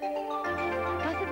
Thank you.